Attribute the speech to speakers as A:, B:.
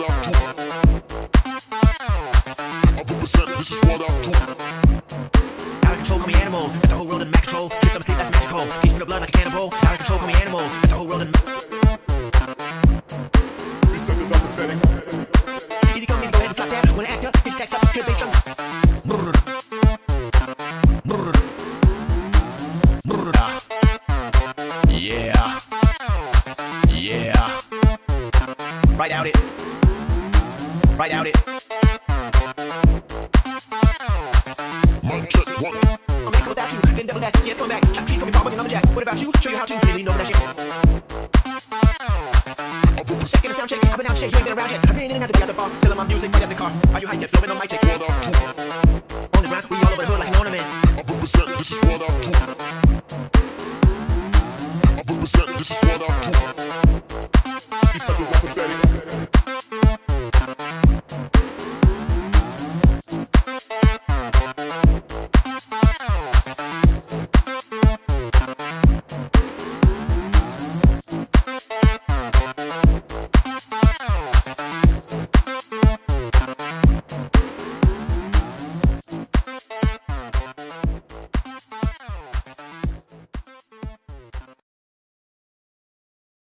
A: What I do. I represent, this is what I do.
B: Out of control, call me animal. Got the whole world in max control. Sleeps on sleep, that's magical. Taste for the blood like a cannibal. Out of control, call me animal. Got the whole world in.
A: These suckers are pathetic.
B: Easy come, easy go ahead and flop that. Wanna act up? Hit stacks up, hit bass drum. Right out it. Go without you. Then double that. It's going back. Chop trees, call me Bob, I'm a jack. What about you? Show you how to. Really know that shit.
A: I
B: Checking the sound check. I've been out shit. You ain't been around yet. I've been in and out the other bar. Selling my music right at the car. Are you hyped yet? Flowing on my check.
A: I.
B: On the ground, we all over the hood like an ornament.
A: I represent, this is what I do. I represent, this is what I do.